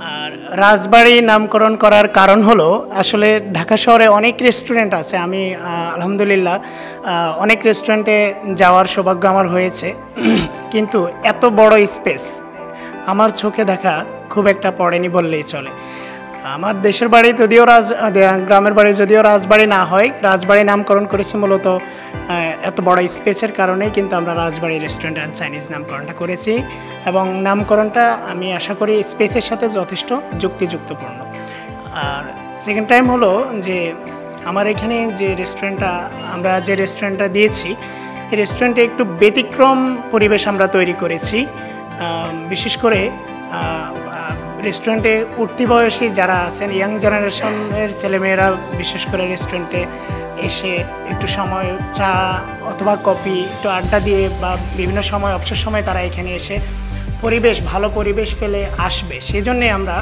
আর রাজবাড়ি নামকরণ করার কারণ হলো, আসলে ঢাকা শহরে অনেক রেস্টুরেন্ট আছে। আমি আলহামদুলিল্লাহ অনেক রেস্টুরেন্টে যাওয়ার সৌভাগ্য আমার হয়েছে। কিন্তু এত বড় স্পেস আমার চোখে দেখা খুব একটা পড়েনি বললেই চলে। আমার দেশের বাড়ি যদিও রাজ গ্রামের বাড়ি যদিও রাজবাড়ি না হয়, রাজবাড়ি নামকরণ করেছি মূলত এত বড় স্পেসের কারণে কিন্তু আমরা রাজবাড়ি রেস্টুরেন্ট অ্যান্ড চাইনিজ নামকরণটা করেছি এবং নামকরণটা আমি আশা করি স্পেসের সাথে যথেষ্ট যুক্তিযুক্তপূর্ণ। আর সেকেন্ড টাইম হলো যে আমার এখানে যে রেস্টুরেন্টটা আমরা যে রেস্টুরেন্টটা দিয়েছি, এই রেস্টুরেন্টে একটু ব্যতিক্রম পরিবেশ আমরা তৈরি করেছি। বিশেষ করে রেস্টুরেন্টে উঠতি বয়সী যারা আছেন ইয়াং জেনারেশনের ছেলেমেয়েরা, বিশেষ করে রেস্টুরেন্টে এসে একটু সময় চা অথবা কফি, একটু আড্ডা দিয়ে বা বিভিন্ন সময়, অবসর সময় তারা এখানে এসে পরিবেশ, ভালো পরিবেশ পেলে আসবে। সেই জন্যে আমরা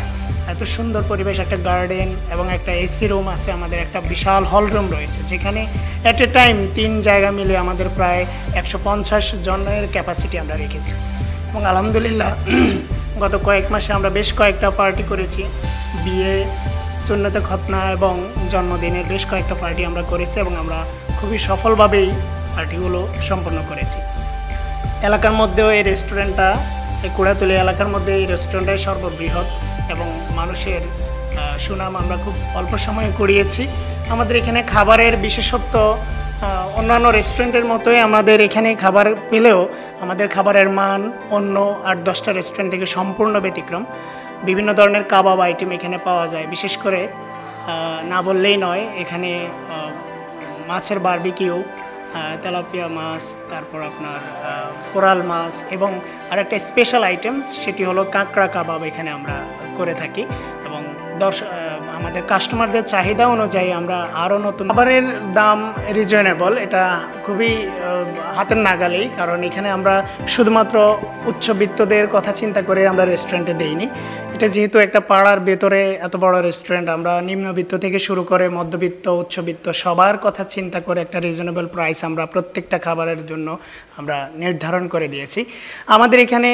এত সুন্দর পরিবেশ, একটা গার্ডেন এবং একটা এসি রুম আছে, আমাদের একটা বিশাল হল রুম রয়েছে, যেখানে অ্যাট এ টাইম তিন জায়গা মিলে আমাদের প্রায় একশো পঞ্চাশ জনের ক্যাপাসিটি আমরা রেখেছি। এবং আলহামদুলিল্লাহ গত কয়েক মাসে আমরা বেশ কয়েকটা পার্টি করেছি। বিয়ে সুন্নতে খতনা এবং জন্মদিনের বেশ কয়েকটা পার্টি আমরা করেছি এবং আমরা খুবই সফলভাবেই পার্টিগুলো সম্পন্ন করেছি। এলাকার মধ্যেও এই রেস্টুরেন্টটা কুড়াতলি এলাকার মধ্যে এই রেস্টুরেন্টটাই সর্ববৃহৎ এবং মানুষের সুনাম আমরা খুব অল্প সময়ে করিয়েছি আমাদের এখানে খাবারের বিশেষত্ব অন্যান্য রেস্টুরেন্টের মতোই আমাদের এখানে খাবার পেলেও আমাদের খাবারের মান অন্য আট দশটা রেস্টুরেন্ট থেকে সম্পূর্ণ ব্যতিক্রম। বিভিন্ন ধরনের কাবাব আইটেম এখানে পাওয়া যায়। বিশেষ করে না বললেই নয় এখানে মাছের বারবিকিউ তেলাপিয়া মাছ তারপর আপনার কোরাল মাছ এবং আরেকটা স্পেশাল আইটেম সেটি হলো কাঁকড়া কাবাব এখানে আমরা করে থাকি এবং দর্শ আহ, আমাদের কাস্টমারদের চাহিদা অনুযায়ী আমরা আরও নতুন খাবারের দাম রিজনেবল এটা খুবই হাতের নাগালেই, কারণ এখানে আমরা শুধুমাত্র উচ্চবিত্তদের কথা চিন্তা করে আমরা রেস্টুরেন্টে দেইনি। এটা যেহেতু একটা পাড়ার ভেতরে এত বড় রেস্টুরেন্ট আমরা নিম্নবিত্ত থেকে শুরু করে মধ্যবিত্ত, উচ্চবিত্ত সবার কথা চিন্তা করে একটা রিজনেবল প্রাইস আমরা প্রত্যেকটা খাবারের জন্য আমরা নির্ধারণ করে দিয়েছি। আমাদের এখানে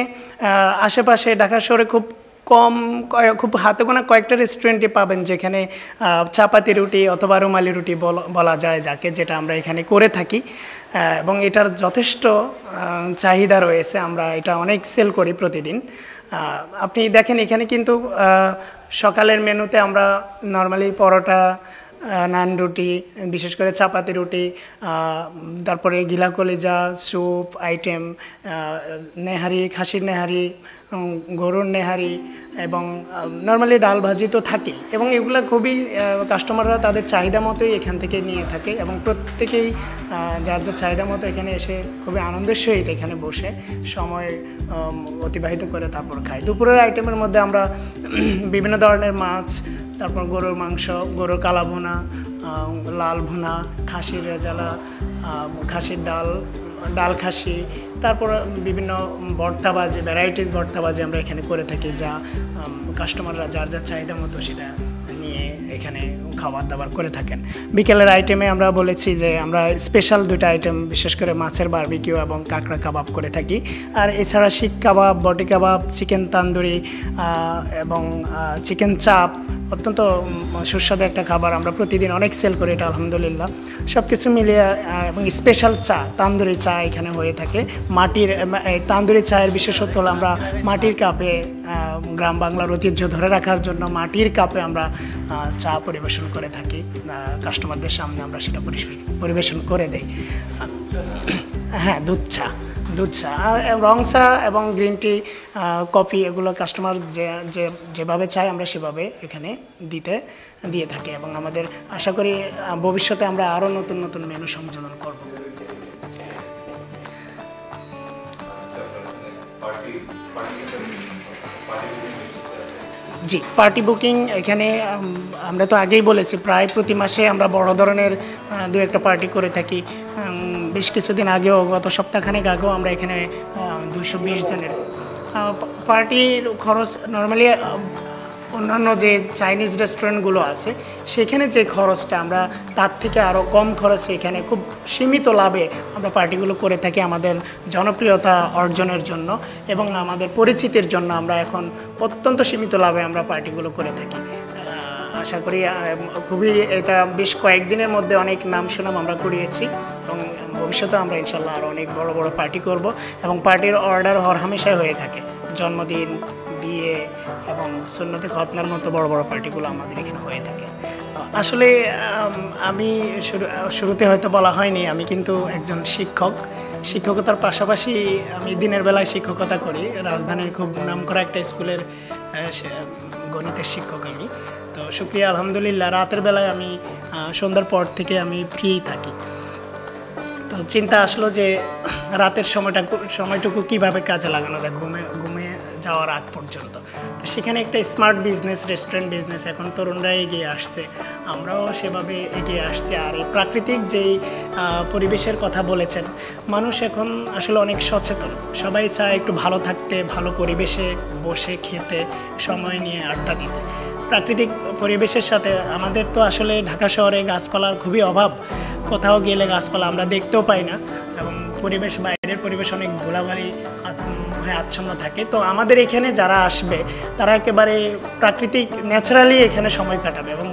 আশেপাশে ঢাকা শহরে খুব কম খুব হাতে গোনা কয়েকটা রেস্টুরেন্টে পাবেন যেখানে চাপাতি রুটি অথবা রুমালি রুটি বল- যায়, যাকে যেটা আমরা এখানে করে থাকি। এবং এটার যথেষ্ট চাহিদা রয়েছে। আমরা এটা অনেক সেল করি প্রতিদিন। আপনি দেখেন এখানে কিন্তু সকালের মেনুতে আমরা নর্মালি পরোটা নান রুটি, বিশেষ করে চাপাতি রুটি তারপরে গিলা কলিজা স্যুপ, আইটেম নেহারি, খাসির নেহারি গরুর নেহারি এবং নর্মালি ডাল ভাজি তো থাকেই এবং এগুলো খুবই কাস্টমাররা তাদের চাহিদা মতোই এখান থেকে নিয়ে থাকে এবং প্রত্যেকেই যার যার চাহিদা মতো এখানে এসে খুবই আনন্দের সহিত এখানে বসে, সময় অতিবাহিত করে তারপর খায়। দুপুরের আইটেমের মধ্যে আমরা বিভিন্ন ধরনের মাছ তারপর গরুর মাংস, গরুর কালা ভুনা লাল ভুনা খাসির রেজালা খাসির ডাল ডাল খাসি, তারপর বিভিন্ন ভর্তাবাজি ভ্যারাইটিস ভর্তাবাজি আমরা এখানে করে থাকি যা কাস্টমাররা যার যার চাহিদা মতো সেটা নিয়ে এখানে খাবার দাবার করে থাকেন। বিকেলের আইটেমে আমরা বলেছি যে আমরা স্পেশাল দুটো আইটেম বিশেষ করে মাছের বারবিকিউ এবং কাঁকড়া কাবাব করে থাকি। আর এছাড়া শিক কাবাব, বটি কাবাব, চিকেন তান্দুরি এবং চিকেন চাপ, অত্যন্ত সুস্বাদু একটা খাবার আমরা প্রতিদিন অনেক সেল করি এটা, আলহামদুলিল্লাহ। সব কিছু মিলিয়ে এবং স্পেশাল চা, তান্দুরি চা এখানে হয়ে থাকে। মাটির এই তান্দুরি চায়ের বিশেষত্ব হলো আমরা মাটির কাপে গ্রাম বাংলার ঐতিহ্য ধরে রাখার জন্য মাটির কাপে আমরা চা পরিবেশন করে থাকি কাস্টমারদের সামনে আমরা সেটা পরিবেশন করে দেই। হ্যাঁ দুধ চা দুধ চা। আর রং চা এবং গ্রিন টি কফি এগুলো কাস্টমার যে যে, যেভাবে চাই আমরা সেভাবে এখানে দিতে, দিয়ে থাকি এবং আমাদের আশা করি ভবিষ্যতে আমরা আরও নতুন নতুন মেনু সংযোজন করব। জি। পার্টি বুকিং এখানে আমরা তো আগেই বলেছি, প্রায় প্রতি মাসে আমরা বড় ধরনের দু একটা পার্টি করে থাকি। বেশ কিছুদিন আগেও, গত সপ্তাহখানেক আগেও আমরা এখানে দুশো বিশ জনের পার্টির খরচ নর্মালি অন্যান্য যে চাইনিজ রেস্টুরেন্টগুলো আছে, সেখানে যে খরচটা আমরা তার থেকে আরও কম খরচে এখানে খুব সীমিত লাভে আমরা পার্টিগুলো করে থাকি আমাদের জনপ্রিয়তা অর্জনের জন্য এবং আমাদের পরিচিতির জন্য আমরা এখন অত্যন্ত সীমিত লাভে আমরা পার্টিগুলো করে থাকি। আশা করি খুবই এটা বেশ কয়েকদিনের মধ্যে অনেক নাম সুনাম আমরা করিয়েছি এবং ভবিষ্যতে আমরা ইনশাল্লাহ আরও অনেক বড় বড় পার্টি করব এবং পার্টির অর্ডার হর হামেশাই হয়ে থাকে। জন্মদিন এবং সুন্নতি খতনার মতো বড় বড় পার্টিগুলো আমাদের এখানে হয়ে থাকে। আসলে, আমি শুরুতে হয়তো বলা হয়নি, আমি কিন্তু একজন শিক্ষক। শিক্ষকতার পাশাপাশি আমি দিনের বেলায় শিক্ষকতা করি। রাজধানীর খুব নামকরা একটা স্কুলের গণিতের শিক্ষক আমি। তো শুক্রিয়া, আলহামদুলিল্লাহ, রাতের বেলায় আমি সন্ধ্যার পর থেকে আমি ফ্রি থাকি। তো চিন্তা আসলো যে, রাতের সময়টা সময়টুকু কীভাবে কাজে লাগানো যায়, ঘুমে ঘুমে যাওয়ার আগ পর্যন্ত। সেখানে একটা স্মার্ট বিজনেস রেস্টুরেন্ট বিজনেস এখন তরুণরা এগিয়ে আসছে। আমরাও সেভাবে এগিয়ে আসছি। আর এই প্রাকৃতিক যেই পরিবেশের কথা বলেছেন, মানুষ এখন আসলে অনেক সচেতন। সবাই চায় একটু ভালো থাকতে, ভালো পরিবেশে বসে খেতে, সময় নিয়ে আড্ডা দিতে। প্রাকৃতিক পরিবেশের সাথে আমাদের তো আসলে ঢাকা শহরে গাছপালার খুবই অভাব। কোথাও গেলে গাছপালা আমরা দেখতেও পাই না। এবং পরিবেশ, বাইরের পরিবেশ অনেক ধুলাবালি হয়ে আচ্ছন্ন থাকে। তো আমাদের এখানে যারা আসবে, তারা একেবারে প্রাকৃতিক, ন্যাচারালি এখানে সময় কাটাবে এবং